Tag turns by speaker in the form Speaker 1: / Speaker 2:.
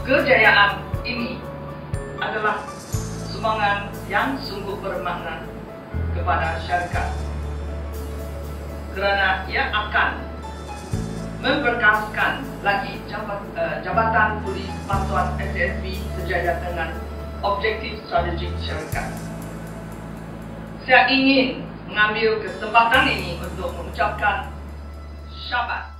Speaker 1: Kejayaan ini adalah sumbangan yang sungguh bermakna kepada syarikat kerana ia akan memperkasakan lagi jabat, uh, eh, Jabatan Polis Bantuan SSB sejajar dengan objektif strategik syarikat. Saya ingin mengambil kesempatan ini untuk mengucapkan syabat